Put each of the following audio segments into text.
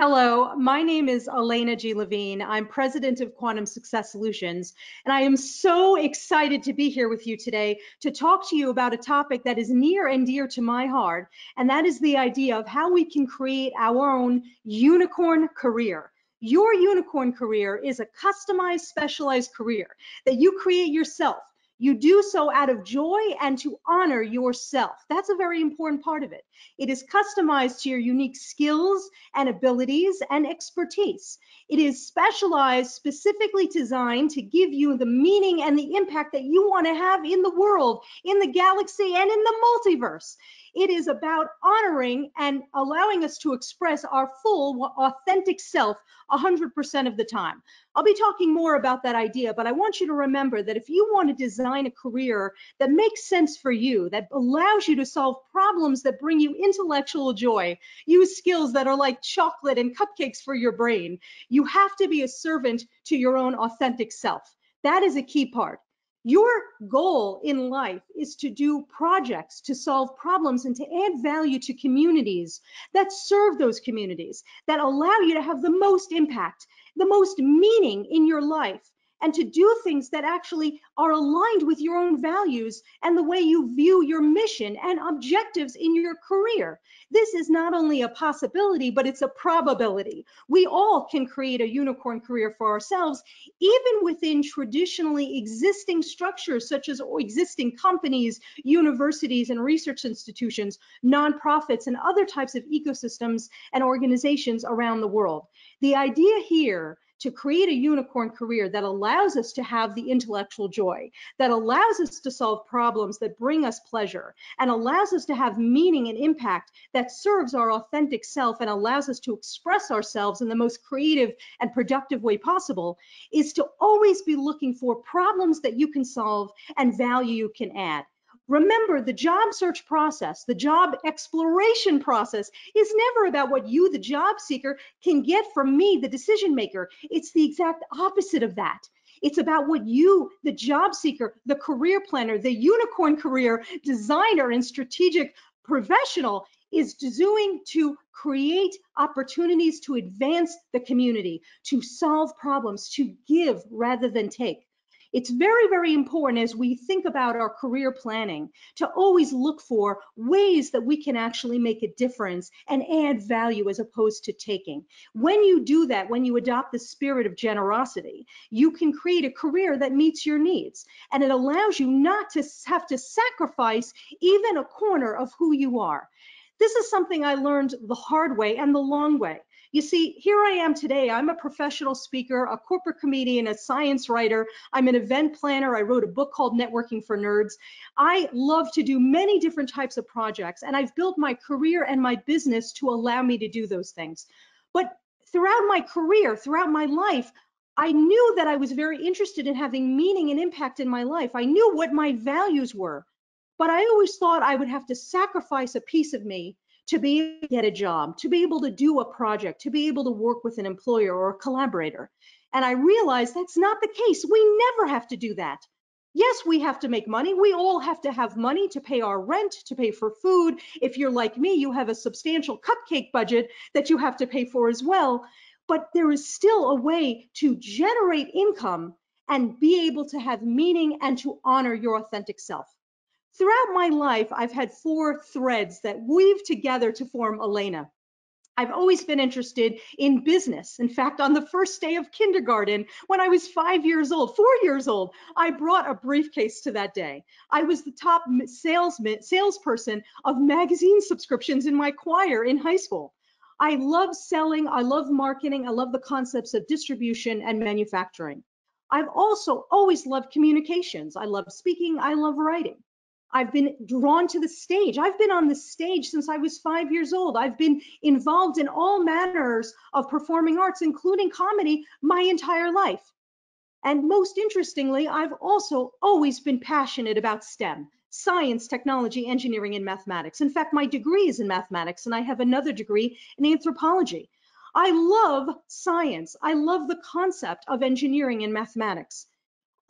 Hello, my name is Alaina G. Levine. I'm president of Quantum Success Solutions, and I am so excited to be here with you today to talk to you about a topic that is near and dear to my heart, and that is the idea of how we can create our own unicorn career. Your unicorn career is a customized, specialized career that you create yourself you do so out of joy and to honor yourself. That's a very important part of it. It is customized to your unique skills and abilities and expertise. It is specialized, specifically designed to give you the meaning and the impact that you want to have in the world, in the galaxy, and in the multiverse. It is about honoring and allowing us to express our full, authentic self 100% of the time. I'll be talking more about that idea, but I want you to remember that if you want to design a career that makes sense for you, that allows you to solve problems that bring you intellectual joy, use skills that are like chocolate and cupcakes for your brain, you have to be a servant to your own authentic self. That is a key part. Your goal in life is to do projects to solve problems and to add value to communities that serve those communities, that allow you to have the most impact, the most meaning in your life and to do things that actually are aligned with your own values and the way you view your mission and objectives in your career. This is not only a possibility, but it's a probability. We all can create a unicorn career for ourselves, even within traditionally existing structures, such as existing companies, universities, and research institutions, nonprofits, and other types of ecosystems and organizations around the world. The idea here to create a unicorn career that allows us to have the intellectual joy, that allows us to solve problems that bring us pleasure, and allows us to have meaning and impact that serves our authentic self and allows us to express ourselves in the most creative and productive way possible, is to always be looking for problems that you can solve and value you can add. Remember, the job search process, the job exploration process is never about what you, the job seeker, can get from me, the decision maker. It's the exact opposite of that. It's about what you, the job seeker, the career planner, the unicorn career designer and strategic professional is doing to create opportunities to advance the community, to solve problems, to give rather than take. It's very, very important as we think about our career planning to always look for ways that we can actually make a difference and add value as opposed to taking. When you do that, when you adopt the spirit of generosity, you can create a career that meets your needs and it allows you not to have to sacrifice even a corner of who you are. This is something I learned the hard way and the long way. You see, here I am today. I'm a professional speaker, a corporate comedian, a science writer. I'm an event planner. I wrote a book called Networking for Nerds. I love to do many different types of projects, and I've built my career and my business to allow me to do those things. But throughout my career, throughout my life, I knew that I was very interested in having meaning and impact in my life. I knew what my values were, but I always thought I would have to sacrifice a piece of me to be able to get a job, to be able to do a project, to be able to work with an employer or a collaborator. And I realized that's not the case. We never have to do that. Yes, we have to make money. We all have to have money to pay our rent, to pay for food. If you're like me, you have a substantial cupcake budget that you have to pay for as well. But there is still a way to generate income and be able to have meaning and to honor your authentic self. Throughout my life, I've had four threads that weave together to form Alaina. I've always been interested in business. In fact, on the first day of kindergarten, when I was five years old, four years old, I brought a briefcase to that day. I was the top salesman, salesperson of magazine subscriptions in my choir in high school. I love selling, I love marketing, I love the concepts of distribution and manufacturing. I've also always loved communications. I love speaking, I love writing. I've been drawn to the stage. I've been on the stage since I was five years old. I've been involved in all manners of performing arts, including comedy, my entire life. And most interestingly, I've also always been passionate about STEM, science, technology, engineering, and mathematics. In fact, my degree is in mathematics, and I have another degree in anthropology. I love science. I love the concept of engineering and mathematics.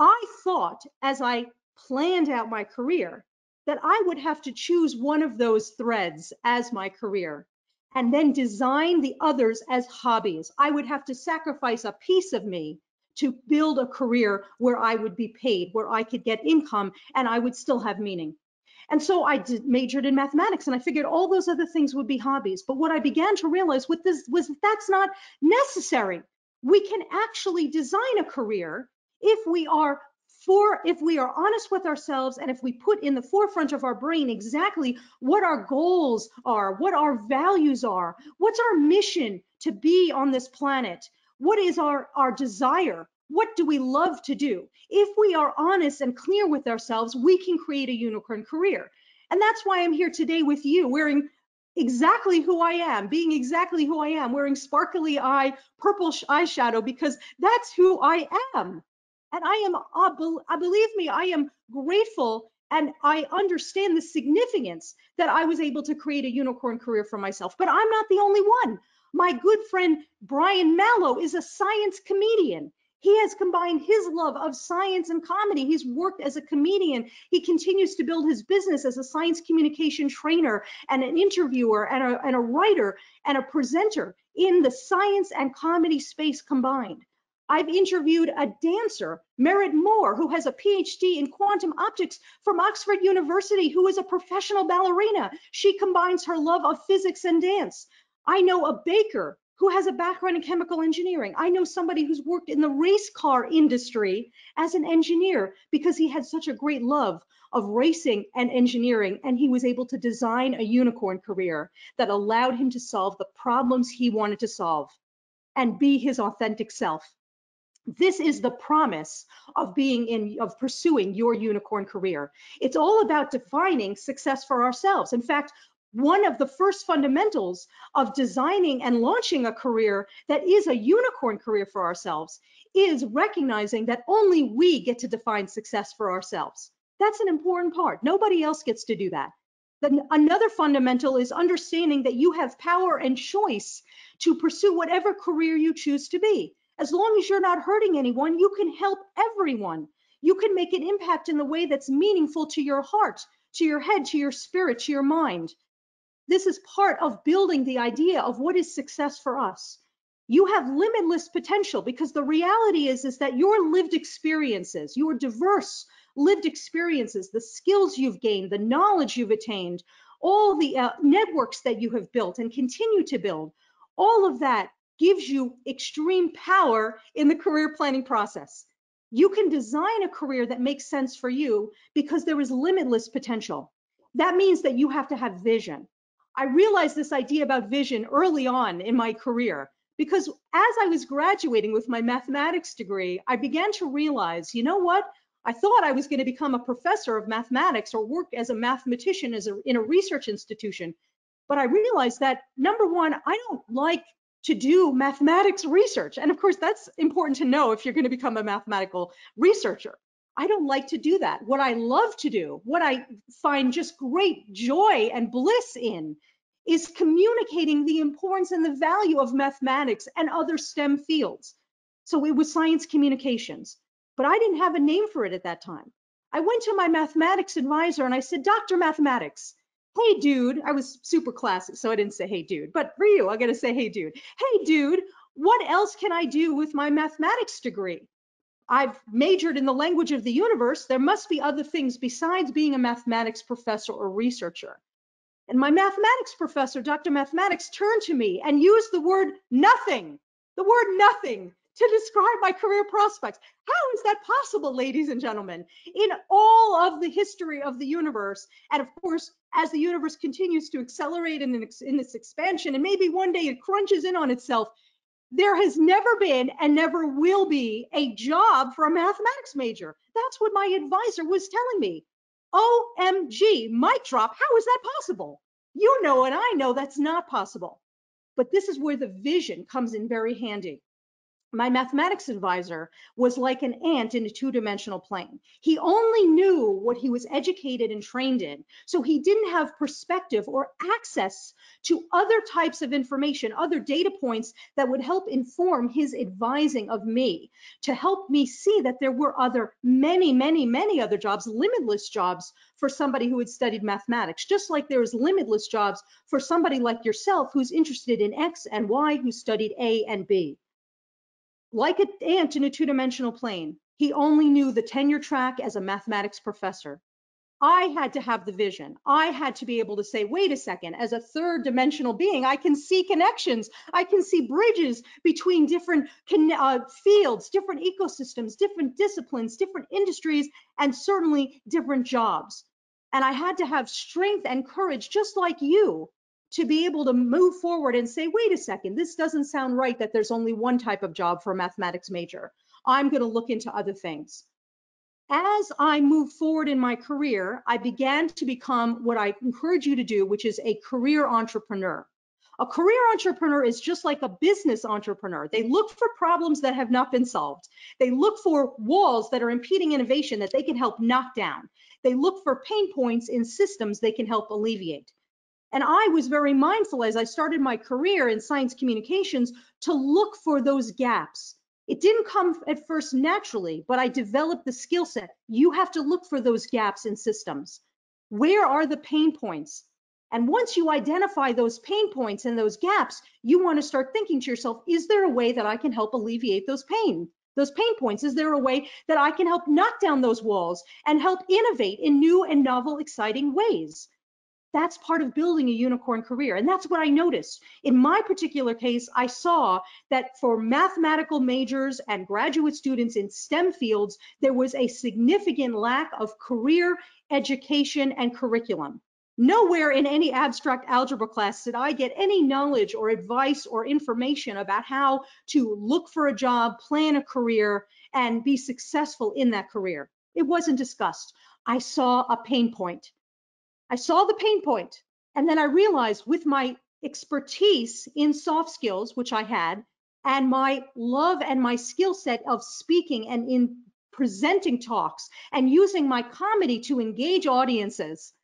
I thought as I planned out my career that I would have to choose one of those threads as my career. and then design the others as hobbies. I would have to sacrifice a piece of me to build a career where I would be paid, where I could get income and I would still have meaning. And so I did, majored in mathematics and I figured all those other things would be hobbies. But what I began to realize with this was that's not necessary. We can actually design a career if we are for if we are honest with ourselves and if we put in the forefront of our brain exactly what our goals are, what our values are, what's our mission to be on this planet, what is our, our desire, what do we love to do? If we are honest and clear with ourselves, we can create a unicorn career. And that's why I'm here today with you wearing exactly who I am, being exactly who I am, wearing sparkly eye, purple eyeshadow, because that's who I am. And I am, uh, believe me, I am grateful and I understand the significance that I was able to create a unicorn career for myself. But I'm not the only one. My good friend Brian Malow is a science comedian. He has combined his love of science and comedy. He's worked as a comedian. He continues to build his business as a science communication trainer and an interviewer and a, and a writer and a presenter in the science and comedy space combined. I've interviewed a dancer, Merritt Moore, who has a PhD in quantum optics from Oxford University, who is a professional ballerina. She combines her love of physics and dance. I know a baker who has a background in chemical engineering. I know somebody who's worked in the race car industry as an engineer because he had such a great love of racing and engineering, and he was able to design a unicorn career that allowed him to solve the problems he wanted to solve and be his authentic self. This is the promise of being in, of pursuing your unicorn career. It's all about defining success for ourselves. In fact, one of the first fundamentals of designing and launching a career that is a unicorn career for ourselves is recognizing that only we get to define success for ourselves. That's an important part. Nobody else gets to do that. Then another fundamental is understanding that you have power and choice to pursue whatever career you choose to be. As long as you're not hurting anyone, you can help everyone. You can make an impact in the way that's meaningful to your heart, to your head, to your spirit, to your mind. This is part of building the idea of what is success for us. You have limitless potential because the reality is, is that your lived experiences, your diverse lived experiences, the skills you've gained, the knowledge you've attained, all the uh, networks that you have built and continue to build, all of that gives you extreme power in the career planning process. You can design a career that makes sense for you because there is limitless potential. That means that you have to have vision. I realized this idea about vision early on in my career because as I was graduating with my mathematics degree, I began to realize, you know what? I thought I was going to become a professor of mathematics or work as a mathematician as a, in a research institution. But I realized that number one, I don't like to do mathematics research. And of course, that's important to know if you're going to become a mathematical researcher. I don't like to do that. What I love to do, what I find just great joy and bliss in, is communicating the importance and the value of mathematics and other STEM fields. So it was science communications, but I didn't have a name for it at that time. I went to my mathematics advisor and I said, Dr. Mathematics, hey dude, I was super classy, so I didn't say hey dude, but for you, I gotta say hey dude. Hey dude, what else can I do with my mathematics degree? I've majored in the language of the universe. There must be other things besides being a mathematics professor or researcher. And my mathematics professor, Dr. Mathematics, turned to me and used the word nothing, the word nothing to describe my career prospects. How is that possible, ladies and gentlemen? In all of the history of the universe, and of course, as the universe continues to accelerate in, in its expansion, and maybe one day it crunches in on itself, there has never been and never will be a job for a mathematics major. That's what my advisor was telling me. OMG, mic drop. How is that possible? You know, and I know that's not possible. But this is where the vision comes in very handy. My mathematics advisor was like an ant in a two-dimensional plane. He only knew what he was educated and trained in. So he didn't have perspective or access to other types of information, other data points that would help inform his advising of me to help me see that there were other many, many, many other jobs, limitless jobs for somebody who had studied mathematics, just like there is limitless jobs for somebody like yourself who's interested in X and Y, who studied A and B like an ant in a two-dimensional plane. He only knew the tenure track as a mathematics professor. I had to have the vision. I had to be able to say, wait a second, as a third dimensional being, I can see connections. I can see bridges between different uh, fields, different ecosystems, different disciplines, different industries, and certainly different jobs. And I had to have strength and courage, just like you, to be able to move forward and say, wait a second, this doesn't sound right that there's only one type of job for a mathematics major. I'm going to look into other things. As I moved forward in my career, I began to become what I encourage you to do, which is a career entrepreneur. A career entrepreneur is just like a business entrepreneur. They look for problems that have not been solved. They look for walls that are impeding innovation that they can help knock down. They look for pain points in systems they can help alleviate. And I was very mindful as I started my career in science communications to look for those gaps. It didn't come at first naturally, but I developed the skill set. You have to look for those gaps in systems. Where are the pain points? And once you identify those pain points and those gaps, you want to start thinking to yourself, is there a way that I can help alleviate those pain? Those pain points? Is there a way that I can help knock down those walls and help innovate in new and novel, exciting ways? That's part of building a unicorn career. And that's what I noticed. In my particular case, I saw that for mathematical majors and graduate students in STEM fields, there was a significant lack of career education and curriculum. Nowhere in any abstract algebra class did I get any knowledge or advice or information about how to look for a job, plan a career, and be successful in that career. It wasn't discussed. I saw a pain point. I saw the pain point, and then I realized with my expertise in soft skills, which I had, and my love and my skill set of speaking and in presenting talks and using my comedy to engage audiences,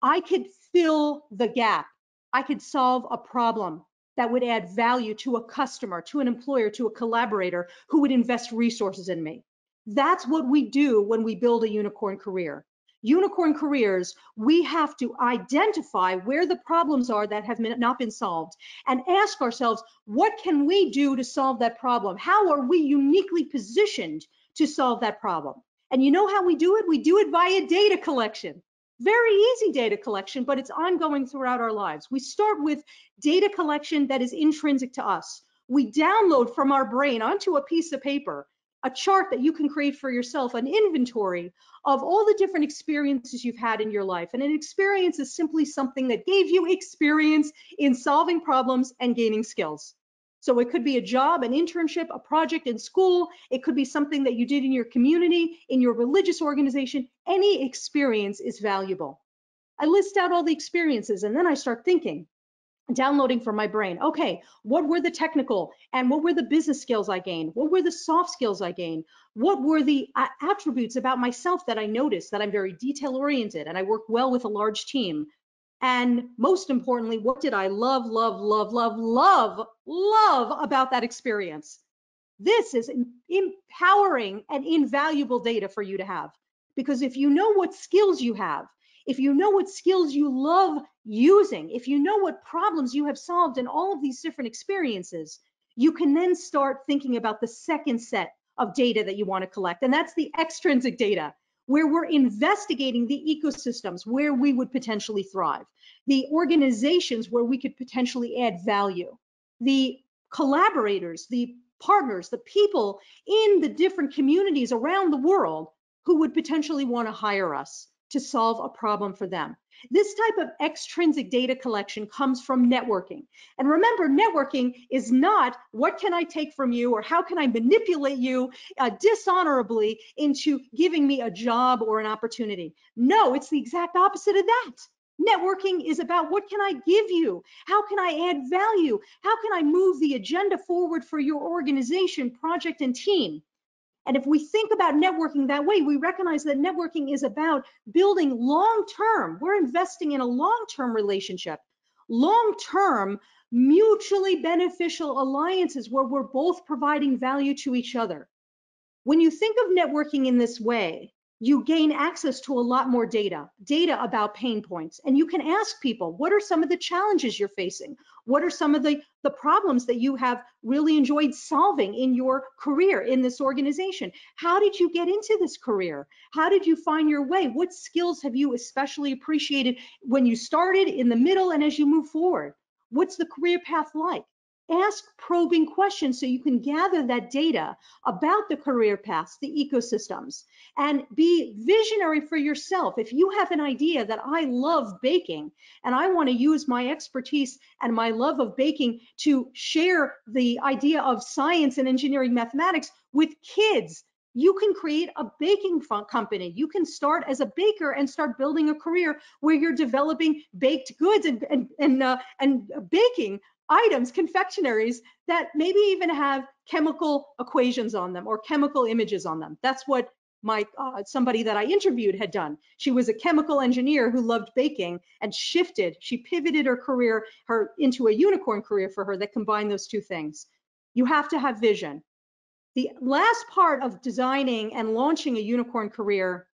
I could fill the gap. I could solve a problem that would add value to a customer, to an employer, to a collaborator who would invest resources in me. That's what we do when we build a unicorn career unicorn careers, we have to identify where the problems are that have not been solved and ask ourselves, what can we do to solve that problem? How are we uniquely positioned to solve that problem? And you know how we do it? We do it via data collection. Very easy data collection, but it's ongoing throughout our lives. We start with data collection that is intrinsic to us. We download from our brain onto a piece of paper a chart that you can create for yourself, an inventory of all the different experiences you've had in your life. And an experience is simply something that gave you experience in solving problems and gaining skills. So it could be a job, an internship, a project in school. It could be something that you did in your community, in your religious organization. Any experience is valuable. I list out all the experiences and then I start thinking, downloading from my brain. Okay, what were the technical and what were the business skills I gained? What were the soft skills I gained? What were the uh, attributes about myself that I noticed that I'm very detail oriented and I work well with a large team? And most importantly, what did I love, love, love, love, love, love about that experience? This is empowering and invaluable data for you to have. Because if you know what skills you have, if you know what skills you love using, if you know what problems you have solved in all of these different experiences, you can then start thinking about the second set of data that you want to collect. And that's the extrinsic data, where we're investigating the ecosystems where we would potentially thrive, the organizations where we could potentially add value, the collaborators, the partners, the people in the different communities around the world who would potentially want to hire us to solve a problem for them. This type of extrinsic data collection comes from networking. And remember, networking is not what can I take from you or how can I manipulate you uh, dishonorably into giving me a job or an opportunity. No, it's the exact opposite of that. Networking is about what can I give you? How can I add value? How can I move the agenda forward for your organization, project, and team? And if we think about networking that way, we recognize that networking is about building long term. We're investing in a long term relationship, long term, mutually beneficial alliances where we're both providing value to each other. When you think of networking in this way, you gain access to a lot more data, data about pain points. And you can ask people, what are some of the challenges you're facing? What are some of the, the problems that you have really enjoyed solving in your career in this organization? How did you get into this career? How did you find your way? What skills have you especially appreciated when you started, in the middle, and as you move forward? What's the career path like? Ask probing questions so you can gather that data about the career paths, the ecosystems, and be visionary for yourself. If you have an idea that I love baking and I want to use my expertise and my love of baking to share the idea of science and engineering mathematics with kids, you can create a baking company. You can start as a baker and start building a career where you're developing baked goods and and and, uh, and baking items, confectionaries that maybe even have chemical equations on them or chemical images on them. That's what my uh, somebody that I interviewed had done. She was a chemical engineer who loved baking and shifted. She pivoted her career her into a unicorn career for her that combined those two things. You have to have vision. The last part of designing and launching a unicorn career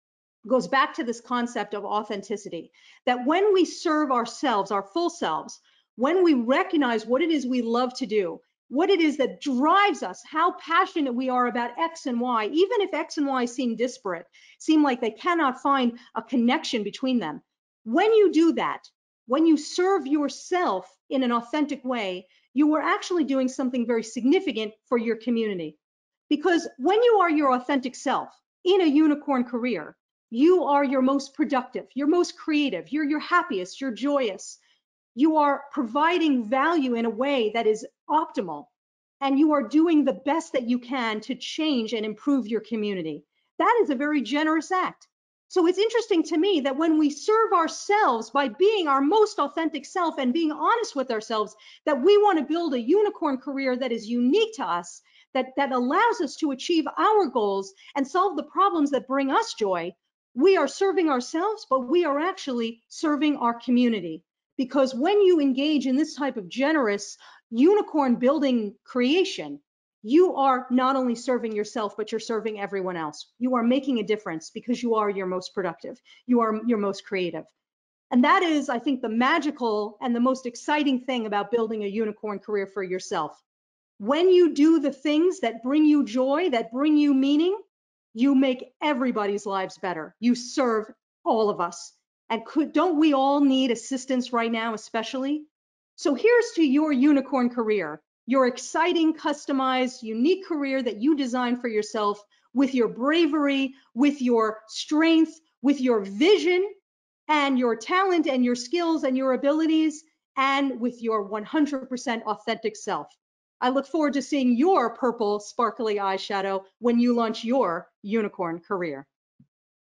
goes back to this concept of authenticity. That when we serve ourselves, our full selves, when we recognize what it is we love to do, what it is that drives us, how passionate we are about X and Y, even if X and Y seem disparate, seem like they cannot find a connection between them. When you do that, when you serve yourself in an authentic way, you are actually doing something very significant for your community. Because when you are your authentic self in a unicorn career, you are your most productive, you're most creative, you're your happiest, you're joyous, you are providing value in a way that is optimal and you are doing the best that you can to change and improve your community. That is a very generous act. So it's interesting to me that when we serve ourselves by being our most authentic self and being honest with ourselves, that we want to build a unicorn career that is unique to us, that, that allows us to achieve our goals and solve the problems that bring us joy, we are serving ourselves, but we are actually serving our community because when you engage in this type of generous unicorn building creation, you are not only serving yourself, but you're serving everyone else. You are making a difference because you are your most productive. You are your most creative. And that is, I think, the magical and the most exciting thing about building a unicorn career for yourself. When you do the things that bring you joy, that bring you meaning, you make everybody's lives better. You serve all of us. And could, don't we all need assistance right now, especially? So here's to your unicorn career, your exciting, customized, unique career that you design for yourself with your bravery, with your strength, with your vision and your talent and your skills and your abilities, and with your 100% authentic self. I look forward to seeing your purple sparkly eyeshadow when you launch your unicorn career.